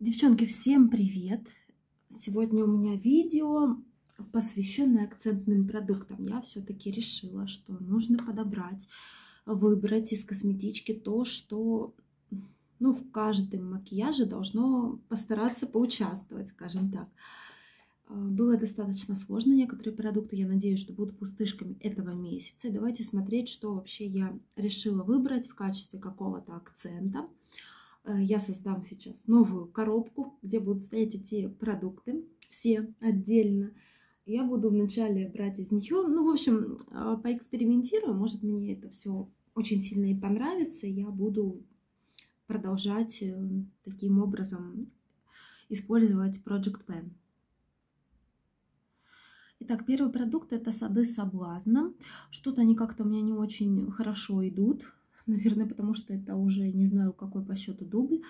Девчонки, всем привет! Сегодня у меня видео, посвященное акцентным продуктам. Я все-таки решила, что нужно подобрать, выбрать из косметички то, что ну, в каждом макияже должно постараться поучаствовать, скажем так. Было достаточно сложно некоторые продукты, я надеюсь, что будут пустышками этого месяца. Давайте смотреть, что вообще я решила выбрать в качестве какого-то акцента. Э, я создам сейчас новую коробку, где будут стоять эти продукты, все отдельно. Я буду вначале брать из нее, ну, в общем, э, поэкспериментирую, может, мне это все очень сильно и понравится, я буду продолжать э, таким образом использовать Project Pen. Итак, первый продукт это сады соблазна. Что-то они как-то у меня не очень хорошо идут наверное, потому что это уже не знаю какой по счету дубль.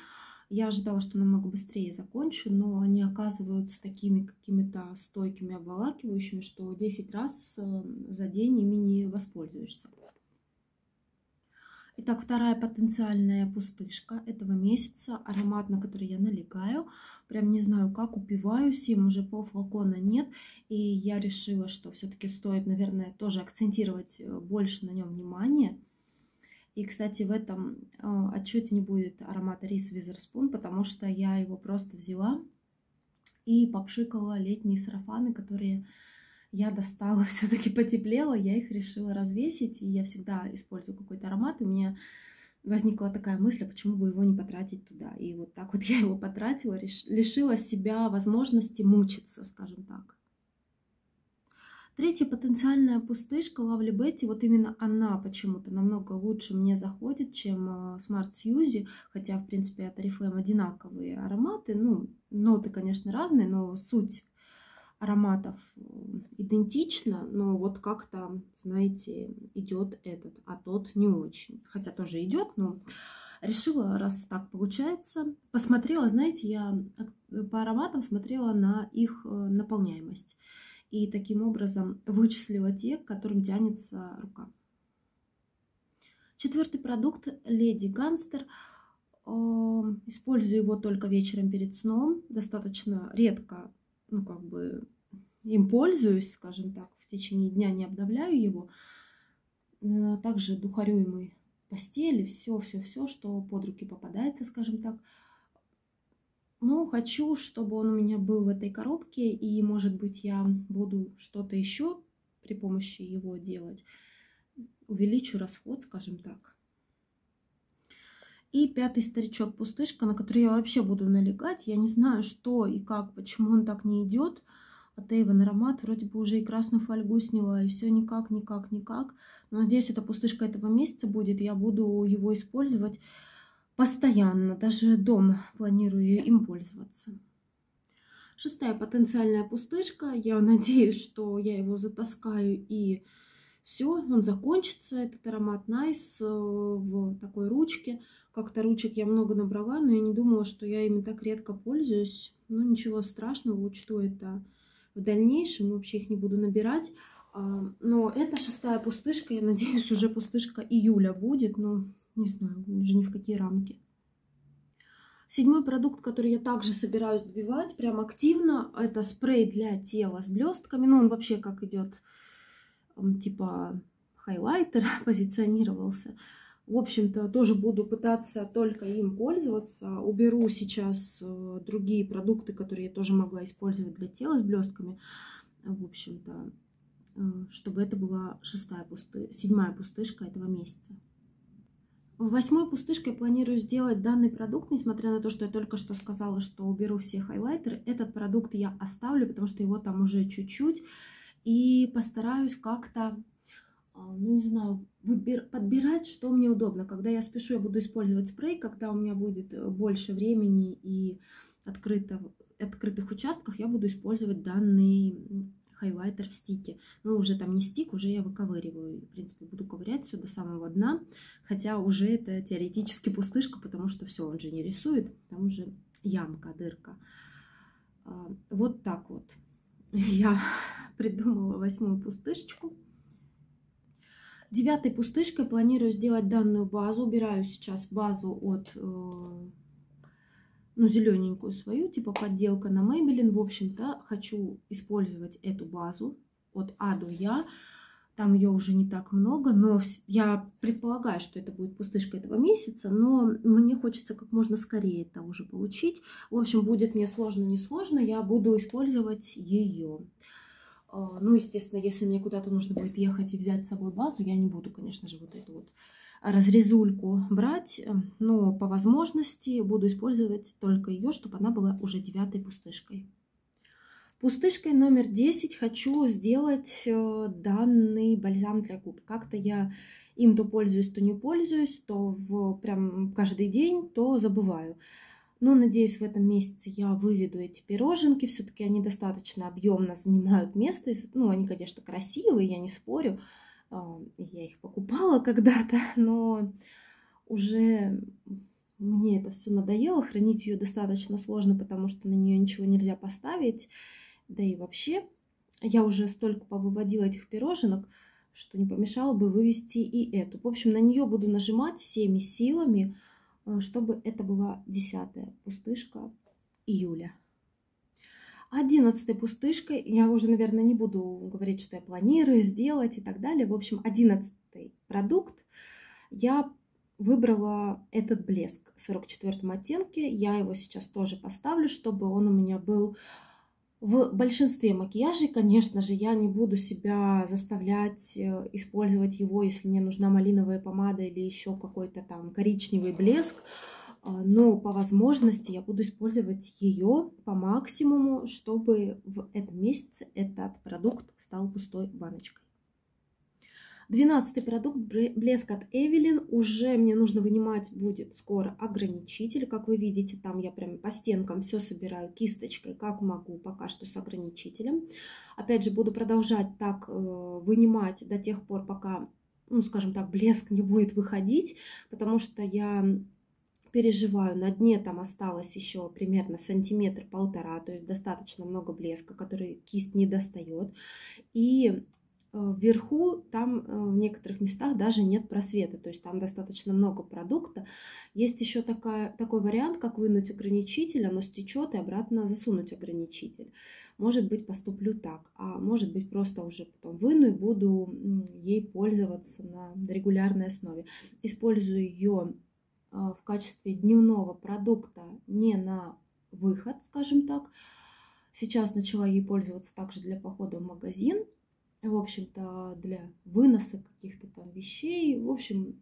Я ожидала, что намного быстрее закончу, но они оказываются такими какими-то стойкими, обволакивающими, что 10 раз э, за день ими не воспользуешься. Итак, вторая потенциальная пустышка этого месяца. Аромат, на который я налегаю. Прям не знаю, как упиваюсь им. Уже пол флакона нет. И я решила, что все-таки стоит, наверное, тоже акцентировать э, больше на нем внимание. И, кстати, в этом а, отчете не будет аромата рис Визерспун, потому что я его просто взяла и попшикала летние сарафаны, которые я достала, все-таки потеплело, я их решила развесить, и я всегда использую какой-то аромат, и у меня возникла такая мысль, а почему бы его не потратить туда. И вот так вот я его потратила, лишила себя возможности мучиться, скажем так. Третья потенциальная пустышка Lovely Betty, вот именно она почему-то намного лучше мне заходит, чем Smart Suzy, хотя, в принципе, от Oriflame одинаковые ароматы, ну, ноты, конечно, разные, но суть ароматов э, идентична, но вот как-то, знаете, идет этот, а тот не очень. Хотя тоже идет, но решила, раз так получается, посмотрела, знаете, я по ароматам смотрела на их э, наполняемость и таким образом вычислила те, к которым тянется рука. Четвертый продукт Леди Ганстер. Использую его только вечером перед сном. Достаточно редко, ну как бы им пользуюсь, скажем так, в течение дня не обновляю его. Э, также духарюемый постели, все, все, все, что под руки попадается, скажем так. Но хочу, чтобы он у меня был в этой коробке, и, может быть, я буду что-то еще при помощи его делать. Увеличу расход, скажем так. И пятый старичок-пустышка, на который я вообще буду налегать. Я не знаю, что и как, почему он так не идет. От Эйвен аромат вроде бы уже и красную фольгу сняла, и все никак, никак, никак. Но надеюсь, эта пустышка этого месяца будет. Я буду его использовать постоянно, даже дома планирую им пользоваться. Шестая потенциальная пустышка. Я надеюсь, что я его затаскаю и все, он закончится, этот аромат Nice в такой ручке. Как-то ручек я много набрала, но я не думала, что я ими так редко пользуюсь. Ну, ничего страшного, учту это в дальнейшем. Вообще их не буду набирать. А, но это шестая пустышка, я надеюсь, уже пустышка июля будет, но не знаю, уже ни в какие рамки. Седьмой продукт, который я также собираюсь добивать прям активно, это спрей для тела с блестками. Ну, он вообще как идет, типа хайлайтер позиционировался. В общем-то, тоже буду пытаться только им пользоваться. Уберу сейчас э, другие продукты, которые я тоже могла использовать для тела с блестками. В общем-то, э, чтобы это была шестая пусты... седьмая пустышка этого месяца. Восьмой пустышкой планирую сделать данный продукт, несмотря на то, что я только что сказала, что уберу все хайлайтеры. Этот продукт я оставлю, потому что его там уже чуть-чуть. И постараюсь как-то, а, ну не знаю, выбир, подбирать, что мне удобно. Когда я спешу, я буду использовать спрей. Когда у меня будет э, больше времени и открыто, открытых участков, я буду использовать данный хайлайтер в стике. Ну, уже там не стик, уже я выковыриваю. В принципе, буду ковырять все до самого дна. Хотя уже это теоретически пустышка, потому что все, он же не рисует. Там уже ямка, дырка. А, вот так вот я придумала восьмую пустышечку. Девятой пустышкой планирую сделать данную базу. Убираю сейчас базу от... Ну, зелененькую свою, типа подделка на Maybelline. В общем-то, хочу использовать эту базу от А до Я. Там ее уже не так много, но я предполагаю, что это будет пустышка этого месяца, но мне хочется как можно скорее это уже получить. В общем, будет мне сложно, не сложно, я буду использовать ее. А, ну, естественно, если мне куда-то нужно будет ехать и взять с собой базу, я не буду, конечно же, вот эту вот разрезульку брать, но по возможности буду использовать только ее, чтобы она была уже девятой пустышкой. Пустышкой номер 10 хочу сделать э, данный бальзам для губ. Как-то я им то пользуюсь, то не пользуюсь, то в, прям каждый день, то забываю. Но надеюсь, в этом месяце я выведу эти пироженки. Все-таки они достаточно объемно занимают место. Ну, они, конечно, красивые, я не спорю. А, я их покупала когда-то, но уже мне это все надоело. Хранить ее достаточно сложно, потому что на нее ничего нельзя поставить. Да и вообще, я уже столько повыводила этих пироженок, что не помешало бы вывести и эту. В общем, на нее буду нажимать всеми силами, э, чтобы это была десятая пустышка июля. Одиннадцатой пустышкой, я уже, наверное, не буду говорить, что я планирую сделать и так далее. В общем, одиннадцатый продукт я выбрала этот блеск в 44 оттенке. Я его сейчас тоже поставлю, чтобы он у меня был в большинстве макияжей, конечно же, я не буду себя заставлять э, использовать его, если мне нужна малиновая помада или еще какой-то там коричневый блеск. А, но по возможности я буду использовать ее по максимуму, чтобы в этом месяце этот продукт стал пустой баночкой. Двенадцатый продукт блеск от Эвелин. Уже мне нужно вынимать будет скоро ограничитель. Как вы видите, там я прям по стенкам все собираю кисточкой, как могу, пока что с ограничителем. Опять же, буду продолжать так э, вынимать до тех пор, пока, ну, скажем так, блеск не будет выходить, потому что я переживаю. На дне там осталось еще примерно сантиметр-полтора, то есть достаточно много блеска, который кисть не достает. И Э, вверху там э, в некоторых местах даже нет просвета, то есть там достаточно много продукта. Есть еще такая, такой вариант, как вынуть ограничитель, оно стечет и обратно засунуть ограничитель. Может быть, поступлю так, а может быть, просто уже потом выну и буду ей пользоваться на регулярной основе. Использую ее в качестве дневного продукта не на выход, скажем так. Сейчас начала ей пользоваться также для похода в магазин – в общем-то, для выноса каких-то там вещей. В общем,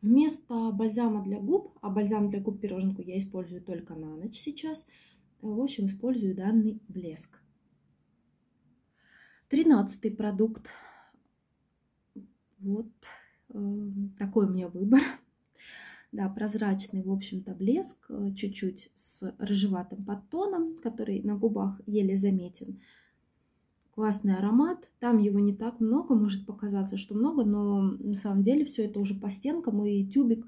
вместо бальзама для губ, а бальзам для губ пироженку я использую только на ночь сейчас, в общем, использую данный блеск. Тринадцатый продукт. Вот э, такой у меня выбор. Да, прозрачный, в общем-то, блеск, э, чуть-чуть с рыжеватым подтоном, который на губах еле заметен классный аромат. Там его не так много, может показаться, что много, но на самом деле все это уже по стенкам и тюбик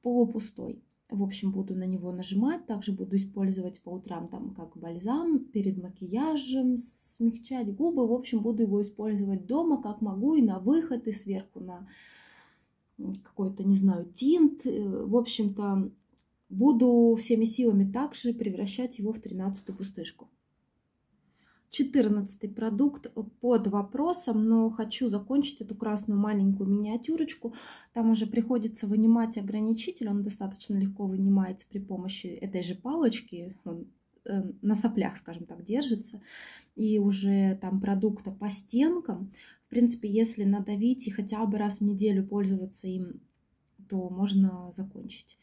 полупустой. В общем, буду на него нажимать. Также буду использовать по утрам там как бальзам, перед макияжем, смягчать губы. В общем, буду его использовать дома, как могу, и на выход, и сверху на какой-то, не знаю, тинт. Э, в общем-то, буду всеми силами также превращать его в 13 пустышку. 14 продукт под вопросом, но хочу закончить эту красную маленькую миниатюрочку. Там уже приходится вынимать ограничитель, он достаточно легко вынимается при помощи этой же палочки, он э, на соплях, скажем так, держится. И уже там продукта по стенкам. Принципе, если надавить и хотя бы раз в неделю пользоваться им, то можно закончить.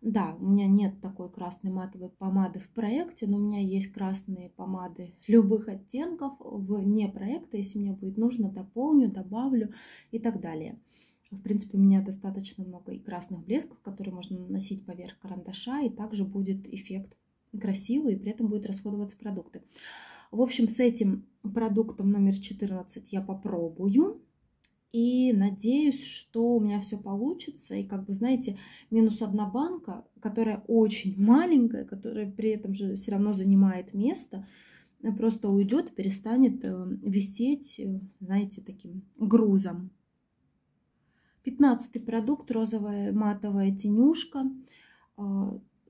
Да, у меня нет такой красной матовой помады в проекте, но у меня есть красные помады любых оттенков вне проекта. Если мне будет нужно, дополню, добавлю и так далее. В принципе, у меня достаточно много и красных блесков, которые можно наносить поверх карандаша, и также будет эффект красивый, и при этом будет расходоваться продукты. В общем, с этим продуктом номер 14 я попробую. И надеюсь, что у меня все получится. И как бы, знаете, минус одна банка, которая очень маленькая, которая при этом же все равно занимает место, э, просто уйдет, перестанет э, висеть, э, знаете, таким грузом. Пятнадцатый продукт, розовая матовая тенюшка.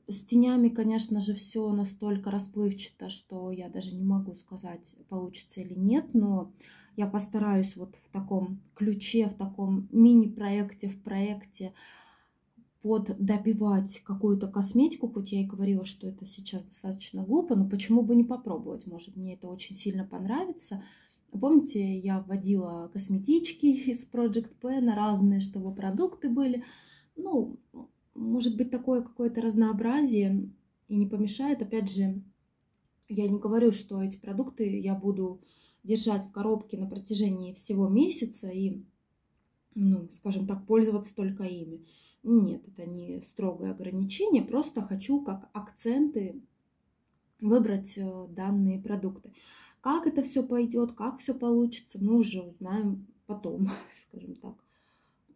С тенями, конечно же, все настолько расплывчато, что я даже не могу сказать, получится или нет, но я постараюсь вот в таком ключе, в таком мини-проекте, в проекте под добивать какую-то косметику, хоть я и говорила, что это сейчас достаточно глупо, но почему бы не попробовать, может мне это очень сильно понравится. Помните, я вводила косметички из Project P на разные, чтобы продукты были. Ну, может быть, такое какое-то разнообразие и не помешает. Опять же, я не говорю, что эти продукты я буду держать в коробке на протяжении всего месяца и, ну, скажем так, пользоваться только ими. Нет, это не строгое ограничение, просто хочу как акценты выбрать э, данные продукты. Как это все пойдет, как все получится, мы уже узнаем потом, скажем так.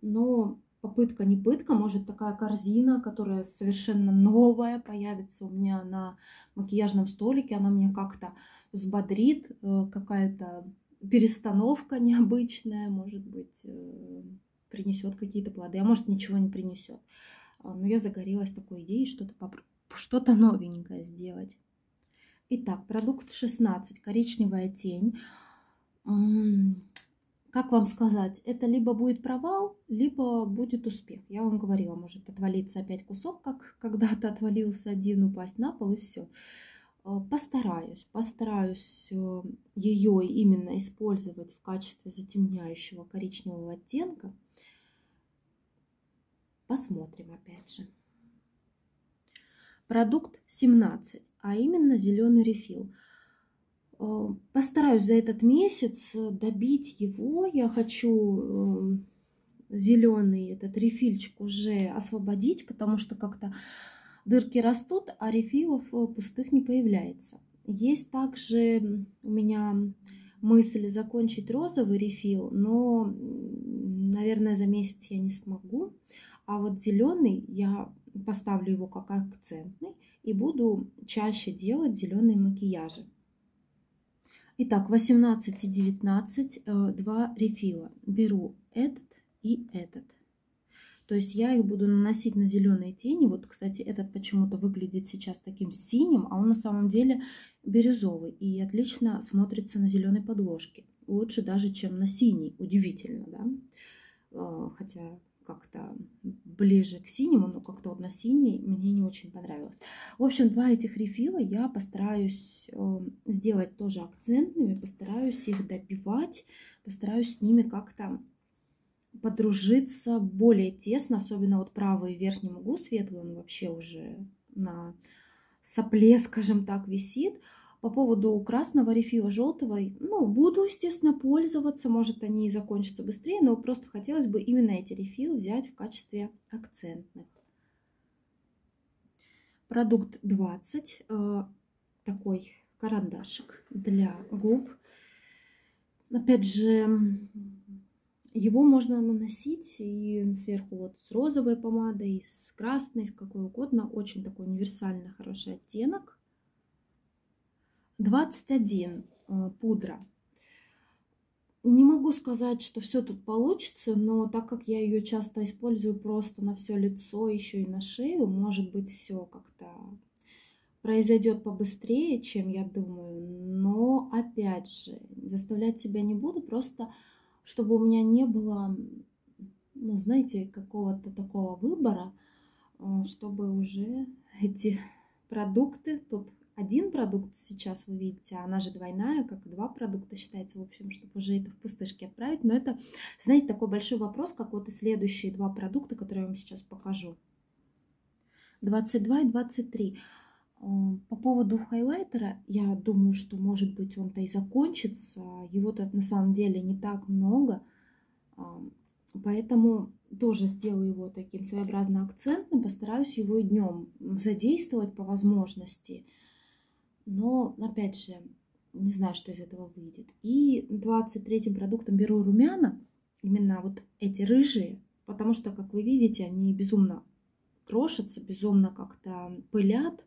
Но попытка не пытка, может такая корзина, которая совершенно новая появится у меня на макияжном столике, она меня как-то взбодрит, э, какая-то перестановка необычная, может быть, э, принесет какие-то плоды, а может ничего не принесет. А, но я загорелась такой идеей что-то что-то новенькое сделать. Итак, продукт 16, коричневая тень. Как вам сказать, это либо будет провал, либо будет успех. Я вам говорила, может отвалиться опять кусок, как когда-то отвалился один, упасть на пол и все. А, постараюсь, постараюсь э, ее именно использовать в качестве затемняющего коричневого оттенка. Посмотрим опять же. Продукт 17, а именно зеленый рефил. Э, постараюсь за этот месяц добить его. Я хочу э, зеленый этот рефильчик уже освободить, потому что как-то дырки растут, а рефилов э, пустых не появляется. Есть также у меня мысль закончить розовый рефил, но, наверное, за месяц я не смогу. А вот зеленый я поставлю его как акцентный и буду чаще делать зеленые макияжи. Итак, 18 и 19, э, два рефила. Беру этот и этот. То есть я их буду наносить на зеленые тени. Вот, кстати, этот почему-то выглядит сейчас таким синим, а он на самом деле бирюзовый и отлично смотрится на зеленой подложке. Лучше даже, чем на синий. Удивительно, да? А, хотя как-то ближе к синему, но как-то вот на синий мне не очень понравилось. В общем, два этих рефила я постараюсь эм, сделать тоже акцентными, постараюсь их добивать, постараюсь с ними как-то подружиться более тесно, особенно вот правый верхний угол светлый, он вообще уже на сопле, скажем так, висит. По поводу красного рефила желтого, ну, буду, естественно, пользоваться, может, они и закончатся быстрее, но просто хотелось бы именно эти рефилы взять в качестве акцентных. Продукт 20, э, такой карандашик для губ. Опять же, его можно наносить и сверху вот с розовой помадой, с красной, с какой угодно. Очень такой универсальный хороший оттенок. 21 э, пудра. Не могу сказать, что все тут получится, но так как я ее часто использую просто на все лицо, еще и на шею, может быть, все как-то произойдет побыстрее, чем я думаю. Но опять же, заставлять себя не буду, просто чтобы у меня не было, ну, знаете, какого-то такого выбора, э, чтобы уже эти продукты, тут один продукт сейчас вы видите, а она же двойная, как два продукта считается, в общем, чтобы уже это в пустышке отправить. Но это, знаете, такой большой вопрос, как вот и следующие два продукта, которые я вам сейчас покажу. 22 и 23. Э, по поводу хайлайтера, я думаю, что, может быть, он-то и закончится. Его-то на самом деле не так много. Поэтому тоже сделаю его таким своеобразно акцентным. Постараюсь его и днем задействовать по возможности. Но, опять же, не знаю, что из этого выйдет. И 23-м продуктом беру румяна. Именно вот эти рыжие. Потому что, как вы видите, они безумно крошатся, безумно как-то пылят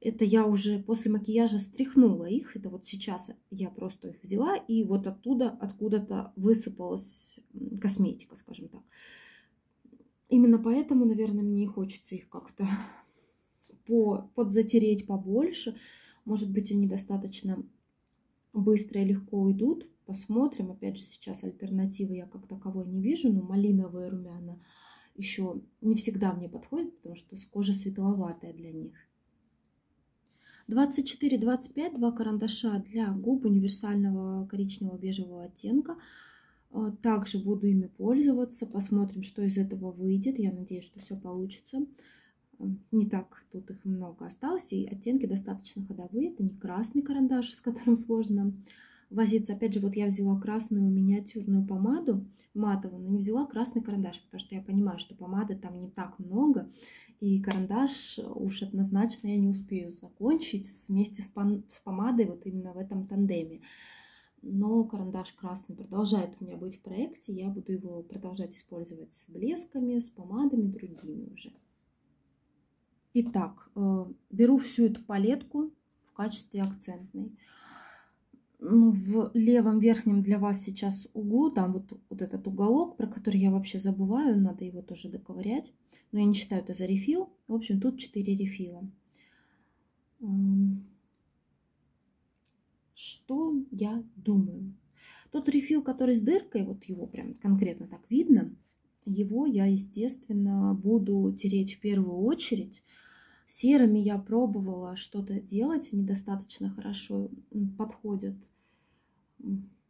это я уже после макияжа стряхнула их. Это вот сейчас я просто их взяла, и вот оттуда, откуда-то высыпалась косметика, скажем так. Именно поэтому, наверное, мне и хочется их как-то по, подзатереть побольше. Может быть, они достаточно быстро и легко уйдут. Посмотрим. Опять же, сейчас альтернативы я как таковой не вижу, но малиновые румяна еще не всегда мне подходят, потому что кожа светловатая для них. 24-25, два карандаша для губ универсального коричневого бежевого оттенка. А, также буду ими пользоваться. Посмотрим, что из этого выйдет. Я надеюсь, что все получится. Не так тут их много осталось. И оттенки достаточно ходовые. Это не красный карандаш, с которым сложно возиться. Опять же, вот я взяла красную миниатюрную помаду матовую, но не взяла красный карандаш, потому что я понимаю, что помады там не так много. И карандаш уж однозначно я не успею закончить вместе с, с помадой вот именно в этом тандеме но карандаш красный продолжает у меня быть в проекте. Я буду его продолжать использовать с блесками, с помадами другими уже. Итак, э, беру всю эту палетку в качестве акцентной. Ну, в левом верхнем для вас сейчас углу, там вот, вот этот уголок, про который я вообще забываю, надо его тоже доковырять. Но я не считаю это за рефил. В общем, тут 4 рефила. Что я думаю? Тот рефил, который с дыркой, вот его прям конкретно так видно, его я, естественно, буду тереть в первую очередь. Серыми я пробовала что-то делать, недостаточно хорошо подходят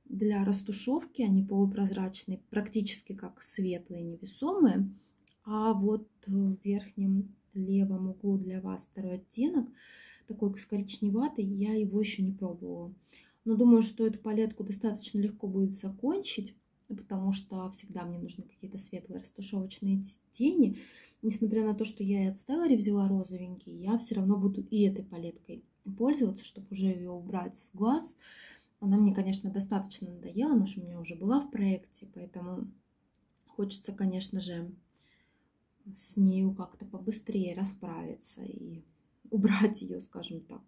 для растушевки. Они полупрозрачные, практически как светлые, невесомые. А вот в верхнем левом углу для вас второй оттенок – такой коричневатый, я его еще не пробовала. Но думаю, что эту палетку достаточно легко будет закончить, потому что всегда мне нужны какие-то светлые растушевочные тени. Несмотря на то, что я и от Stellary взяла розовенький, я все равно буду и этой палеткой пользоваться, чтобы уже ее убрать с глаз. Она мне, конечно, достаточно надоела, но что у меня уже была в проекте, поэтому хочется, конечно же, с нею как-то побыстрее расправиться и убрать ее, скажем так.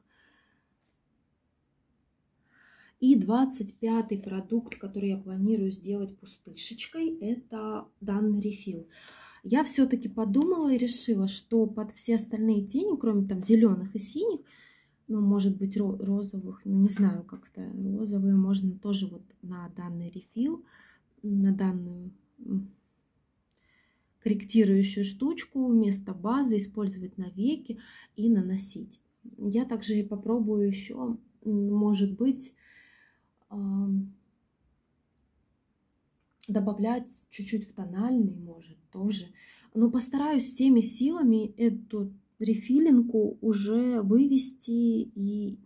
И 25-й продукт, который я планирую сделать пустышечкой, это данный рефил. Я все-таки подумала и решила, что под все остальные тени, кроме там зеленых и синих, ну, может быть, розовых, ну, не знаю, как-то розовые можно тоже вот на данный рефил, на данную корректирующую штучку вместо базы использовать на веки и наносить. Я также попробую еще, может быть, добавлять чуть-чуть в тональный, может, тоже. Но постараюсь всеми силами эту рефилинку уже вывести и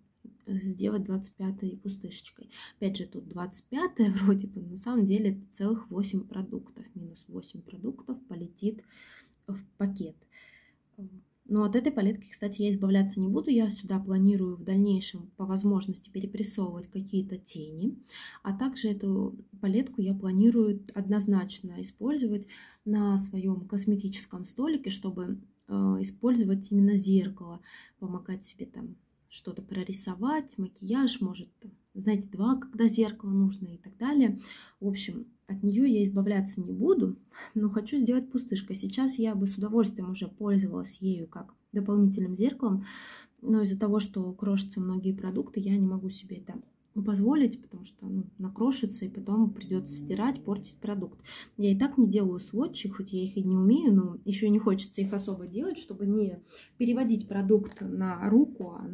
сделать 25 пустышечкой. Опять же, тут 25 вроде бы, на самом деле это целых 8 продуктов. Минус 8 продуктов полетит в пакет. Но от этой палетки, кстати, я избавляться не буду. Я сюда планирую в дальнейшем по возможности перепрессовывать какие-то тени. А также эту палетку я планирую однозначно использовать на своем косметическом столике, чтобы э, использовать именно зеркало, помогать себе там что-то прорисовать, макияж, может, знаете, два, когда зеркало нужно и так далее. В общем, от нее я избавляться не буду, но хочу сделать пустышкой. Сейчас я бы с удовольствием уже пользовалась ею как дополнительным зеркалом, но из-за того, что крошатся многие продукты, я не могу себе это позволить, потому что ну, накрошится, и потом придется стирать, портить продукт. Я и так не делаю сводчи, хоть я их и не умею, но еще не хочется их особо делать, чтобы не переводить продукт на руку, а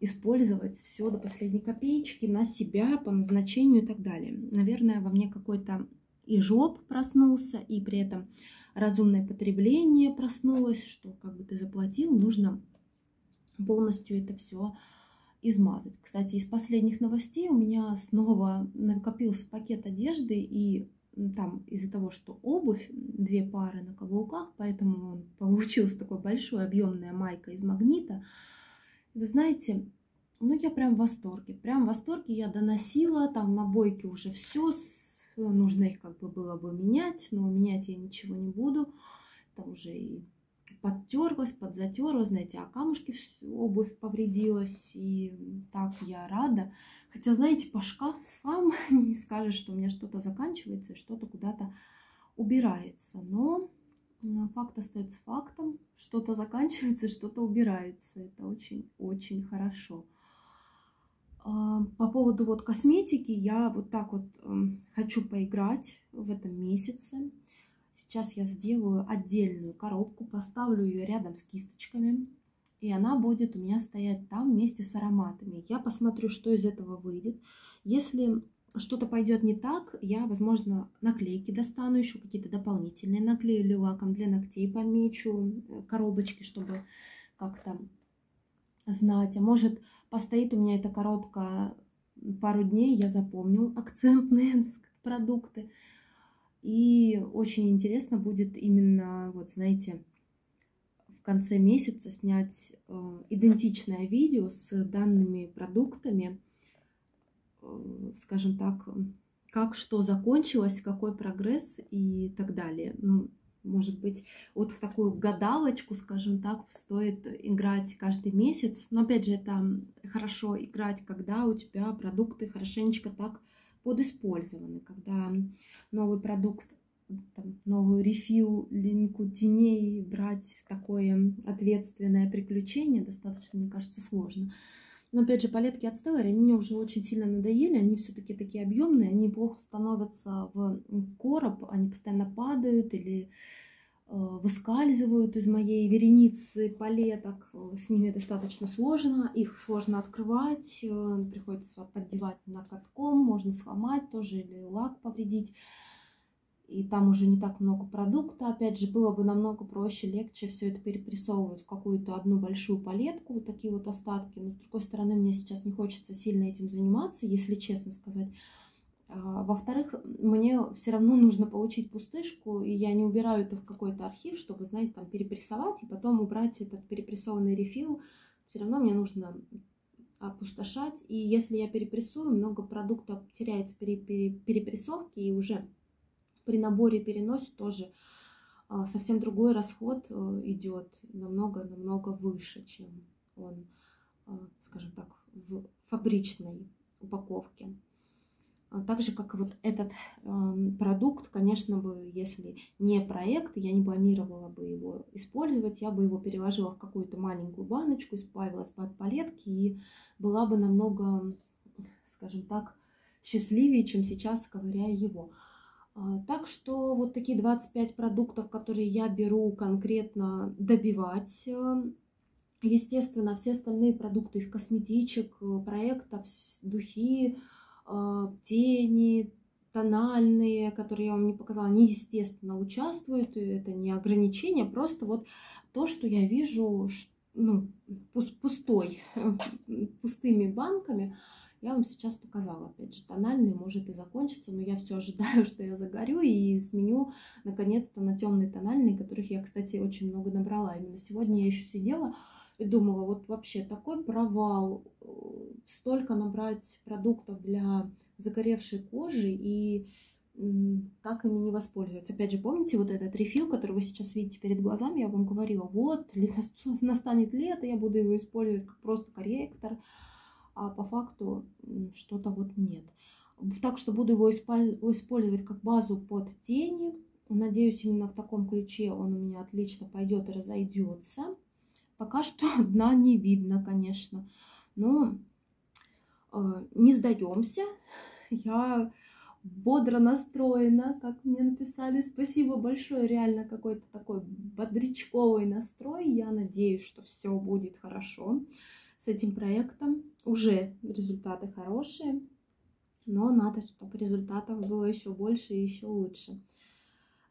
использовать все до последней копеечки на себя, по назначению и так далее. Наверное, во мне какой-то и жоп проснулся, и при этом разумное потребление проснулось, что как бы ты заплатил, нужно полностью это все измазать. Кстати, из последних новостей у меня снова накопился пакет одежды, и там из-за того, что обувь, две пары на каблуках, поэтому он получился такой большой, объемная майка из магнита. Вы знаете, ну я прям в восторге. Прям в восторге я доносила, там на бойке уже все, нужно их как бы было бы менять, но менять я ничего не буду. Там уже и подтерлась, подзатерлась, знаете, а камушки обувь повредилась, и так я рада. Хотя, знаете, по шкафам не скажешь, что у меня что-то заканчивается, что-то куда-то убирается. Но факт остается фактом, что-то заканчивается, что-то убирается. Это очень-очень хорошо. А, по поводу вот косметики, я вот так вот эм, хочу поиграть в этом месяце. Сейчас я сделаю отдельную коробку, поставлю ее рядом с кисточками, и она будет у меня стоять там вместе с ароматами. Я посмотрю, что из этого выйдет. Если что-то пойдет не так, я, возможно, наклейки достану, еще какие-то дополнительные наклею или лаком для ногтей помечу, э, коробочки, чтобы как-то знать. А может, постоит у меня эта коробка пару дней, я запомню акцентные продукты. И очень интересно будет именно, вот знаете, в конце месяца снять э, идентичное видео с данными продуктами, скажем так, как что закончилось, какой прогресс и так далее. Ну, может быть, вот в такую гадалочку, скажем так, стоит играть каждый месяц. Но опять же, это хорошо играть, когда у тебя продукты хорошенечко так подиспользованы, когда новый продукт, там, новую рефил, линку теней брать в такое ответственное приключение достаточно, мне кажется, сложно. Но опять же, палетки от Stellar, они мне уже очень сильно надоели, они все-таки такие объемные, они плохо становятся в короб, они постоянно падают или э, выскальзывают из моей вереницы палеток. С ними достаточно сложно, их сложно открывать, э, приходится поддевать накатком, можно сломать тоже или лак повредить и там уже не так много продукта. Опять же, было бы намного проще, легче все это перепрессовывать в какую-то одну большую палетку, вот такие вот остатки. Но, с другой стороны, мне сейчас не хочется сильно этим заниматься, если честно сказать. А, во-вторых, мне все равно нужно получить пустышку, и я не убираю это в какой-то архив, чтобы, знаете, там перепрессовать и потом убрать этот перепрессованный рефил. Все равно мне нужно опустошать, и если я перепрессую, много продуктов теряется при перепрессовке, и уже при наборе переносит тоже а, совсем другой расход э, идет, намного-намного выше, чем он, а, скажем так, в фабричной упаковке. А так же, как и вот этот продукт, конечно бы, если не проект, я не планировала бы его использовать, я бы его переложила в какую-то маленькую баночку, избавилась бы от палетки и была бы намного, скажем так, счастливее, чем сейчас, ковыряя его. А, так что вот такие 25 продуктов, которые я беру конкретно добивать. Э, естественно, все остальные продукты из косметичек, э, проектов, духи, э, тени, тональные, которые я вам не показала, они, естественно, участвуют. Это не ограничение, просто вот то, что я вижу ну, пустой, пустыми банками – я вам сейчас показала, опять же, тональный может и закончиться, но я все ожидаю, что я загорю и сменю наконец-то на темные тональные, которых я, кстати, очень много набрала. Именно сегодня я еще сидела и думала, вот вообще такой провал, э, столько набрать продуктов для загоревшей кожи и так ими не воспользоваться. Опять же, помните вот этот рефил, который вы сейчас видите перед глазами, я вам говорила, вот, настанет лето, я буду его использовать как просто корректор, а по факту что-то вот нет. Так что буду его использовать как базу под тени. Надеюсь, именно в таком ключе он у меня отлично пойдет и разойдется. Пока что дна не видно, конечно. Но э, не сдаемся. Я бодро настроена, как мне написали. Спасибо большое, реально какой-то такой бодрячковый настрой. Я надеюсь, что все будет хорошо с этим проектом. Уже результаты хорошие, но надо, чтобы результатов было еще больше и еще лучше.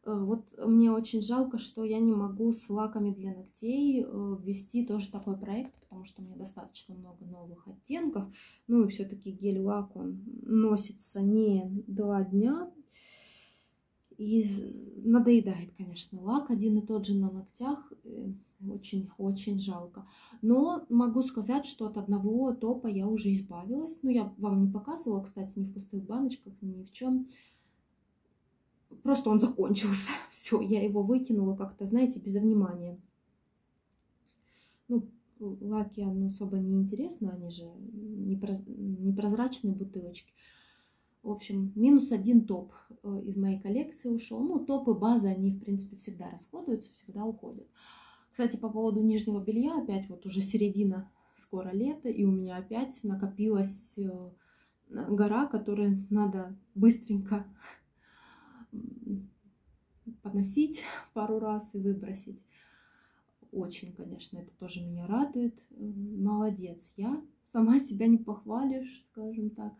Э, вот мне очень жалко, что я не могу с лаками для ногтей э, ввести тоже такой проект, потому что меня достаточно много новых оттенков. Ну и все-таки гель-лак, он носится не два дня. И надоедает, конечно, лак один и тот же на ногтях. Э, очень-очень жалко. Но могу сказать, что от одного топа я уже избавилась. Ну, я вам не показывала, кстати, ни в пустых баночках, ни в чем. Просто он закончился. Все, я его выкинула как-то, знаете, без внимания. Ну, лаки ну, особо не интересно, они же непрозрачные бутылочки. В общем, минус один топ э, из моей коллекции ушел. Ну, топы, базы, они, в принципе, всегда расходуются, всегда уходят. Кстати, по поводу нижнего белья, опять вот уже середина, скоро лето, и у меня опять накопилась э, гора, которую надо быстренько поносить пару раз и выбросить. Очень, конечно, это тоже меня радует. Молодец я. Сама себя не похвалишь, скажем так.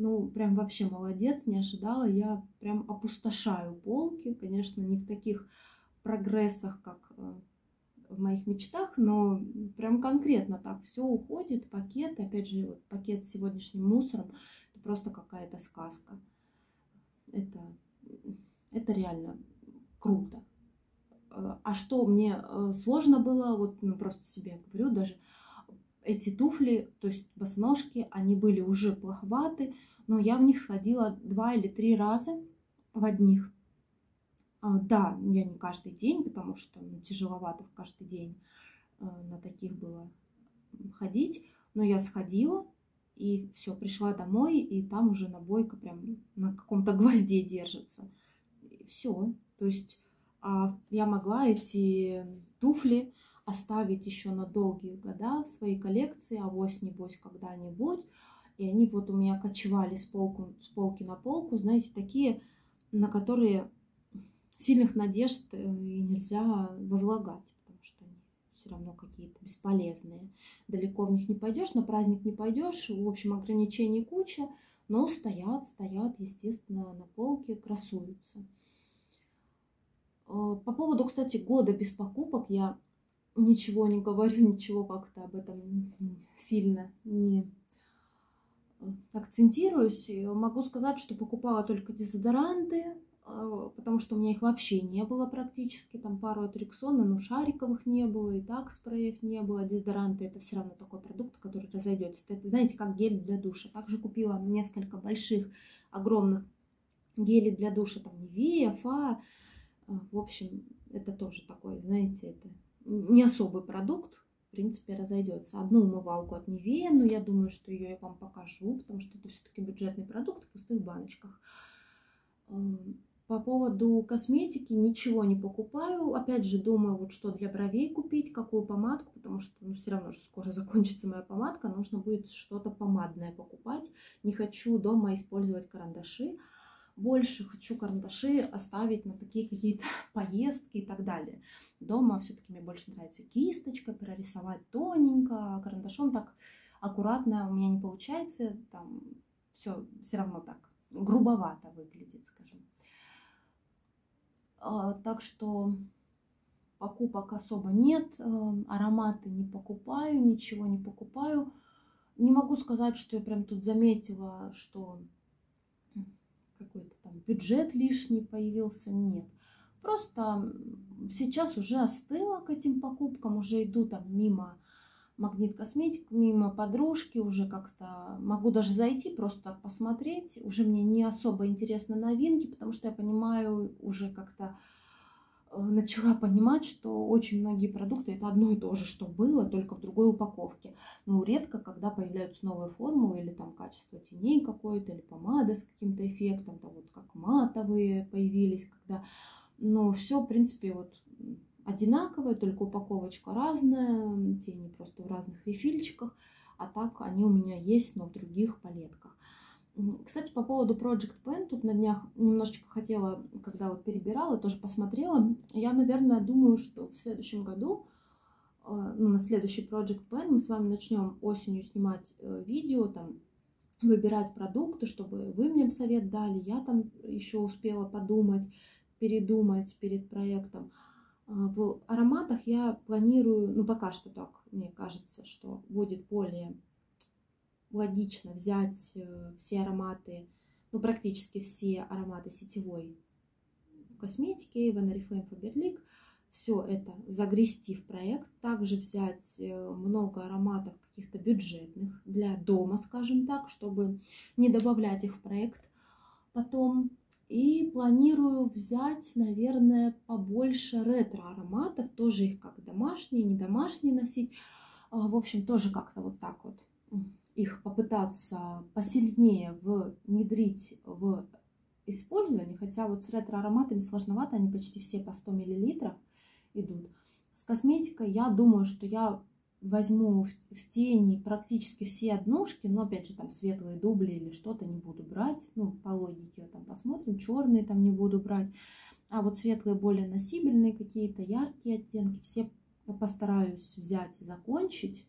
Ну, прям вообще молодец, не ожидала. Я прям опустошаю полки. Конечно, не в таких прогрессах, как э, в моих мечтах, но прям конкретно так все уходит. Пакет, опять же, вот пакет с сегодняшним мусором, это просто какая-то сказка. Это, это реально круто. Э, а что мне э, сложно было, вот ну, просто себе говорю, даже эти туфли, то есть босоножки, они были уже плоховаты, но я в них сходила два или три раза в одних. А, да, я не каждый день, потому что ну, тяжеловато в каждый день э, на таких было ходить, но я сходила, и все, пришла домой, и там уже набойка прям на каком-то гвозде держится. Все. То есть а я могла эти туфли оставить еще на долгие года в своей коллекции, авось небось когда-нибудь. И они вот у меня кочевали с, полку, с полки на полку, знаете, такие, на которые сильных надежд э, и нельзя возлагать, потому что они все равно какие-то бесполезные. Далеко в них не пойдешь, на праздник не пойдешь, в общем, ограничений куча, но стоят, стоят, естественно, на полке, красуются. Э, по поводу, кстати, года без покупок я ничего не говорю, ничего как-то об этом сильно не э, акцентируюсь. Могу сказать, что покупала только дезодоранты, э, потому что у меня их вообще не было практически. Там пару от Рексона, но шариковых не было, и так спреев не было. Дезодоранты это все равно такой продукт, который разойдется. Это, знаете, как гель для душа. Также купила несколько больших, огромных гелей для душа. Там Невея, Фа, а, в общем, это тоже такой, знаете, это не особый продукт, в принципе, разойдется. Одну умывалку от Невея, но я думаю, что ее я вам покажу, потому что это все-таки бюджетный продукт в пустых баночках. По поводу косметики ничего не покупаю. Опять же, думаю, вот что для бровей купить, какую помадку, потому что ну, все равно же скоро закончится моя помадка, нужно будет что-то помадное покупать. Не хочу дома использовать карандаши больше хочу карандаши оставить на такие какие-то поездки и так далее. Дома все-таки мне больше нравится кисточка, прорисовать тоненько, а карандашом так аккуратно у меня не получается, там все все равно так грубовато выглядит, скажем. А, так что покупок особо нет, э, ароматы не покупаю, ничего не покупаю. Не могу сказать, что я прям тут заметила, что какой-то бюджет лишний появился, нет. Просто сейчас уже остыла к этим покупкам, уже иду там мимо магнит косметик, мимо подружки, уже как-то могу даже зайти, просто посмотреть. Уже мне не особо интересны новинки, потому что я понимаю уже как-то начала понимать, что очень многие продукты это одно и то же, что было, только в другой упаковке. Но редко, когда появляются новые формулы или там качество теней какое-то, или помада с каким-то эффектом, там вот как матовые появились, когда, но все, в принципе, вот одинаковое, только упаковочка разная, тени просто в разных рефильчиках, а так они у меня есть, но в других палетках. Кстати, по поводу Project Pen, тут на днях немножечко хотела, когда вот перебирала, тоже посмотрела. Я, наверное, думаю, что в следующем году, э, ну, на следующий Project Pen мы с вами начнем осенью снимать э, видео, там, выбирать продукты, чтобы вы мне совет дали, я там еще успела подумать, передумать перед проектом. А, в ароматах я планирую, ну, пока что так, мне кажется, что будет более логично взять э, все ароматы, ну практически все ароматы сетевой косметики Avon, Oriflame, Faberlic, все это загрести в проект, также взять э, много ароматов каких-то бюджетных для дома, скажем так, чтобы не добавлять их в проект. Потом и планирую взять, наверное, побольше ретро-ароматов, тоже их как домашние, не домашние носить. А, в общем, тоже как-то вот так вот их попытаться посильнее внедрить в использование, хотя вот с ретро-ароматами сложновато, они почти все по 100 мл идут. С косметикой я думаю, что я возьму в, в тени практически все однушки, но опять же там светлые дубли или что-то не буду брать, ну по логике там посмотрим, черные там не буду брать, а вот светлые более носибельные какие-то яркие оттенки, все постараюсь взять и закончить.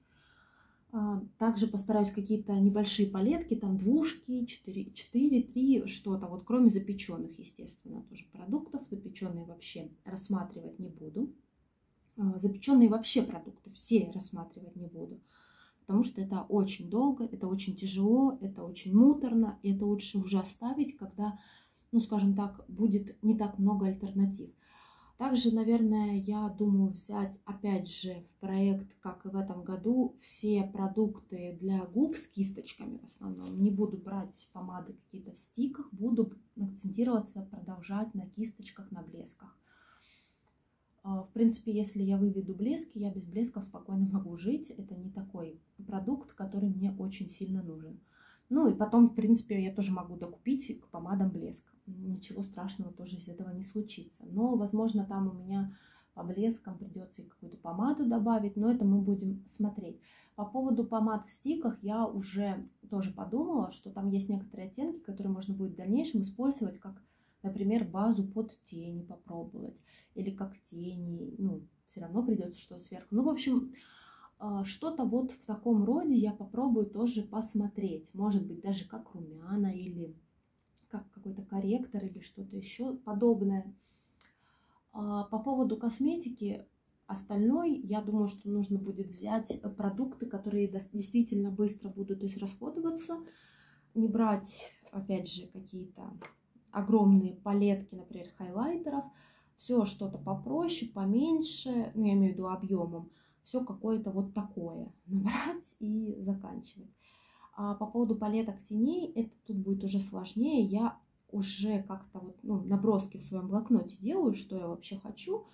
А, также постараюсь какие-то небольшие палетки, там двушки, 4, 4 3, что-то, вот кроме запеченных, естественно, тоже продуктов. Запеченные вообще рассматривать не буду. А, запеченные вообще продукты все рассматривать не буду. Потому что это очень долго, это очень тяжело, это очень муторно. И это лучше уже оставить, когда, ну скажем так, будет не так много альтернатив. Также, наверное, я думаю взять, опять же, в проект, как и в этом году, все продукты для губ с кисточками в основном. Не буду брать помады какие-то в стиках, буду акцентироваться, продолжать на кисточках, на блесках. А, в принципе, если я выведу блески, я без блесков спокойно могу жить. Это не такой продукт, который мне очень сильно нужен. Ну и потом, в принципе, я тоже могу докупить к помадам блеск. Ничего страшного тоже из этого не случится. Но, возможно, там у меня по блескам придется и какую-то помаду добавить, но это мы будем смотреть. По поводу помад в стиках я уже тоже подумала, что там есть некоторые оттенки, которые можно будет в дальнейшем использовать как, например, базу под тени попробовать или как тени. Ну, все равно придется что-то сверху. Ну, в общем, что-то вот в таком роде я попробую тоже посмотреть. Может быть, даже как румяна или как какой-то корректор или что-то еще подобное. А, по поводу косметики, остальной, я думаю, что нужно будет взять продукты, которые действительно быстро будут то есть, расходоваться. Не брать, опять же, какие-то огромные палетки, например, хайлайтеров. Все что-то попроще, поменьше, ну, я имею в виду объемом все какое-то вот такое набрать и заканчивать. А по поводу палеток теней, это тут будет уже сложнее. Я уже как-то вот ну, наброски в своем блокноте делаю, что я вообще хочу,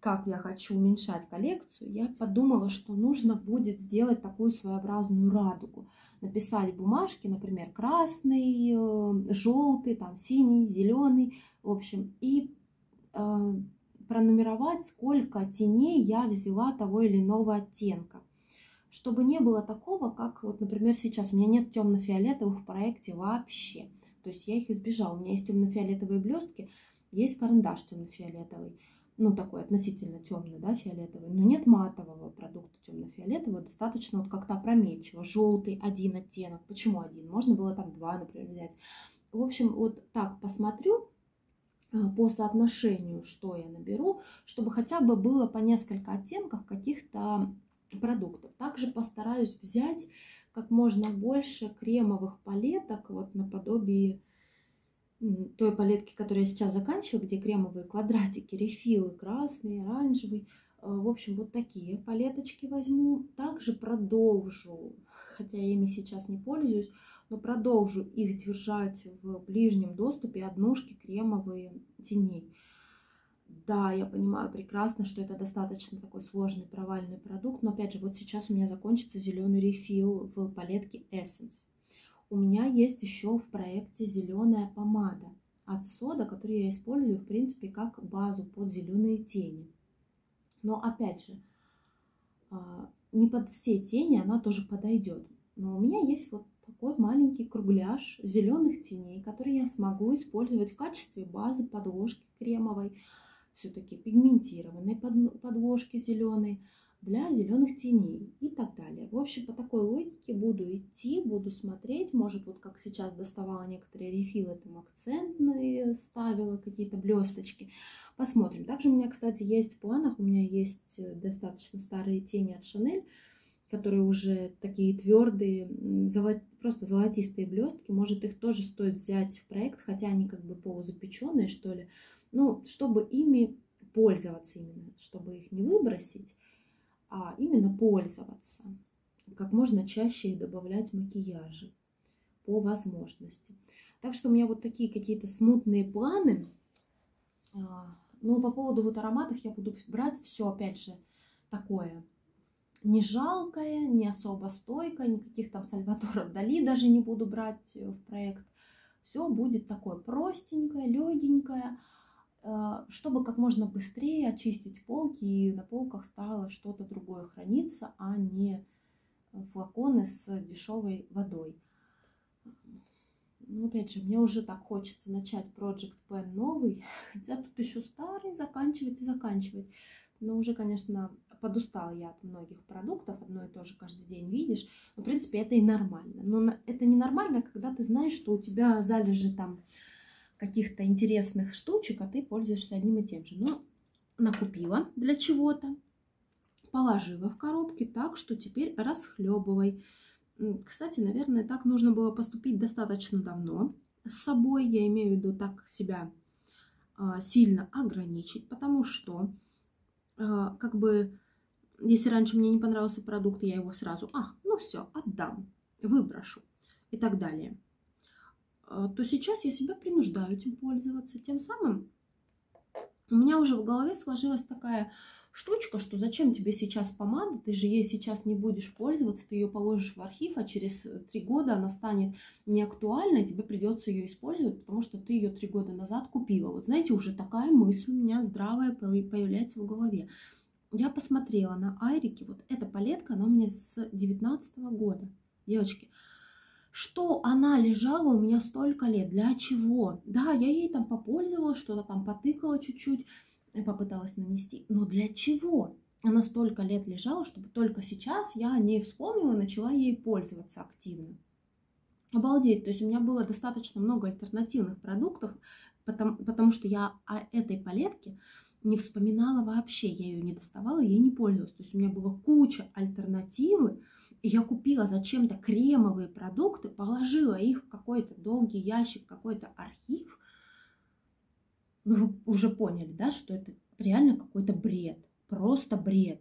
как я хочу уменьшать коллекцию. Я подумала, что нужно будет сделать такую своеобразную радугу. Написать бумажки, например, красный, э, желтый, там синий, зеленый, в общем, и э, пронумеровать, сколько теней я взяла того или иного оттенка. Чтобы не было такого, как вот, например, сейчас у меня нет темно-фиолетовых в проекте вообще. То есть я их избежала. У меня есть темно-фиолетовые блестки, есть карандаш темно-фиолетовый. Ну, такой относительно темный, да, фиолетовый. Но нет матового продукта темно-фиолетового. Достаточно вот как-то опрометчиво. Желтый один оттенок. Почему один? Можно было там два, например, взять. В общем, вот так посмотрю, по соотношению, что я наберу, чтобы хотя бы было по несколько оттенков каких-то продуктов. Также постараюсь взять как можно больше кремовых палеток, вот наподобие той палетки, которую я сейчас заканчиваю, где кремовые квадратики, рефилы красный, оранжевый. Э, в общем, вот такие палеточки возьму. Также продолжу, хотя я ими сейчас не пользуюсь, но продолжу их держать в ближнем доступе однушки кремовые теней. Да, я понимаю прекрасно, что это достаточно такой сложный провальный продукт, но опять же, вот сейчас у меня закончится зеленый рефил в палетке Essence. У меня есть еще в проекте зеленая помада от сода, которую я использую, в принципе, как базу под зеленые тени. Но опять же, а, не под все тени она тоже подойдет. Но у меня есть вот такой маленький кругляш зеленых теней, который я смогу использовать в качестве базы подложки кремовой, все-таки пигментированной подложки зеленой для зеленых теней и так далее. В общем, по такой логике буду идти, буду смотреть. Может, вот как сейчас доставала некоторые рефилы, там акцентные ставила, какие-то блесточки. Посмотрим. Также у меня, кстати, есть в планах, у меня есть э, достаточно старые тени от Шанель, которые уже такие твердые, просто золотистые блестки. Может, их тоже стоит взять в проект, хотя они как бы полузапеченные, что ли. Ну, чтобы ими пользоваться именно, чтобы их не выбросить, а именно пользоваться. Как можно чаще их добавлять макияжи по возможности. Так что у меня вот такие какие-то смутные планы. А, ну, по поводу вот ароматов я буду брать все, опять же, такое не жалкое, не особо стойкое, никаких там Сальваторов Дали даже не буду брать в проект. Все будет такое простенькое, легенькое, э, чтобы как можно быстрее очистить полки и на полках стало что-то другое храниться, а не флаконы с дешевой водой. Ну, опять же, мне уже так хочется начать Project Pen новый, хотя тут еще старый, заканчивать и заканчивать. Но уже, конечно, подустала я от многих продуктов, одно и то же каждый день видишь. Но, в принципе, это и нормально. Но это не нормально, когда ты знаешь, что у тебя залежи там каких-то интересных штучек, а ты пользуешься одним и тем же. Но накупила для чего-то, положила в коробки так, что теперь расхлебывай. Кстати, наверное, так нужно было поступить достаточно давно с собой. Я имею в виду так себя а, сильно ограничить, потому что а, как бы если раньше мне не понравился продукт, я его сразу, ах, ну все, отдам, выброшу и так далее, а, то сейчас я себя принуждаю этим пользоваться. Тем самым у меня уже в голове сложилась такая штучка, что зачем тебе сейчас помада, ты же ей сейчас не будешь пользоваться, ты ее положишь в архив, а через три года она станет неактуальной, тебе придется ее использовать, потому что ты ее три года назад купила. Вот знаете, уже такая мысль у меня здравая появляется в голове. Я посмотрела на Айрике, вот эта палетка, она у меня с 19 года. Девочки, что она лежала у меня столько лет, для чего? Да, я ей там попользовалась, что-то там потыкала чуть-чуть, попыталась нанести. Но для чего? Она столько лет лежала, чтобы только сейчас я о ней вспомнила и начала ей пользоваться активно. Обалдеть, то есть у меня было достаточно много альтернативных продуктов, потому, потому что я о этой палетке не вспоминала вообще, я ее не доставала, ей не пользовалась. То есть у меня была куча альтернативы, и я купила зачем-то кремовые продукты, положила их в какой-то долгий ящик, какой-то архив, ну, вы уже поняли, да, что это реально какой-то бред, просто бред.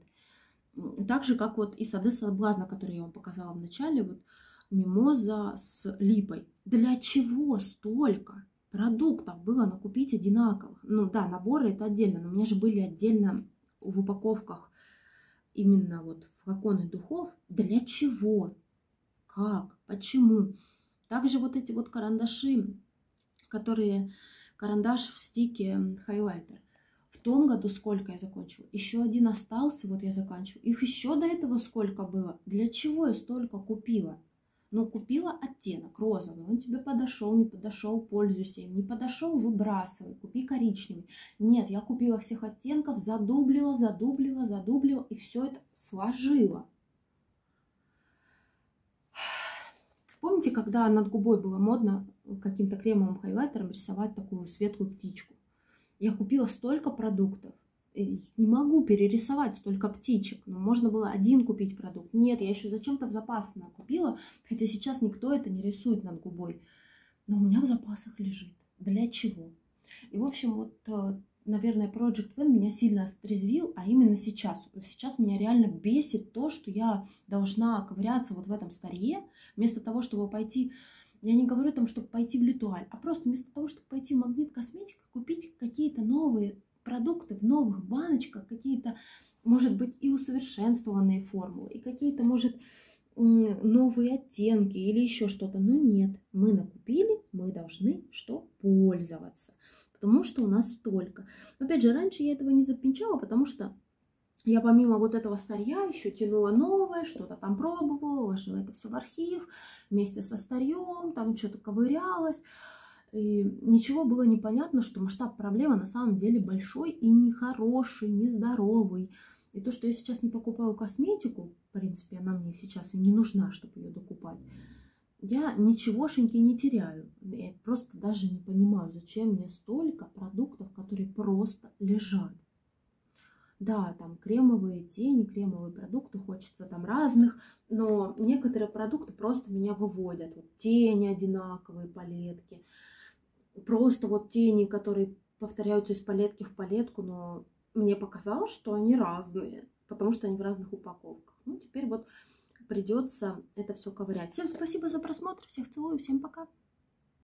Так же, как вот и сады соблазна, которые я вам показала в начале, вот мимоза с липой. Для чего столько продуктов было накупить одинаковых? Ну да, наборы это отдельно, но у меня же были отдельно в упаковках именно вот флаконы духов. Для чего? Как? Почему? Также вот эти вот карандаши, которые карандаш в стике хайлайтер. В том году сколько я закончила? Еще один остался, вот я заканчиваю. Их еще до этого сколько было? Для чего я столько купила? Ну, купила оттенок розовый, он тебе подошел, не подошел, пользуйся им, не подошел, выбрасывай, купи коричневый. Нет, я купила всех оттенков, задублила, задублила, задублила и все это сложила. Помните, когда над губой было модно каким-то кремовым хайлайтером рисовать такую светлую птичку. Я купила столько продуктов, не могу перерисовать столько птичек. Но можно было один купить продукт. Нет, я еще зачем-то в запас купила, хотя сейчас никто это не рисует над губой. Но у меня в запасах лежит. Для чего? И, в общем, вот, э, наверное, Project Pen меня сильно острезвил, а именно сейчас. Сейчас меня реально бесит то, что я должна ковыряться вот в этом старье, вместо того, чтобы пойти я не говорю там, чтобы пойти в Литуаль, а просто вместо того, чтобы пойти в Магнит Косметика, купить какие-то новые продукты в новых баночках, какие-то, может быть, и усовершенствованные формулы, и какие-то, может, новые оттенки или еще что-то. Но нет, мы накупили, мы должны что? Пользоваться. Потому что у нас столько. Опять же, раньше я этого не замечала, потому что я помимо вот этого старья еще тянула новое, что-то там пробовала, ложила это все в архив вместе со старьем, там что-то ковырялась. И ничего было непонятно, что масштаб проблемы на самом деле большой и нехороший, нездоровый. И то, что я сейчас не покупаю косметику, в принципе, она мне сейчас и не нужна, чтобы ее докупать, я ничегошеньки не теряю. Я просто даже не понимаю, зачем мне столько продуктов, которые просто лежат. Да, там кремовые тени, кремовые продукты, хочется там разных, но некоторые продукты просто меня выводят. Вот тени одинаковые, палетки. Просто вот тени, которые повторяются из палетки в палетку, но мне показалось, что они разные, потому что они в разных упаковках. Ну, теперь вот придется это все ковырять. Всем спасибо за просмотр, всех целую, всем пока.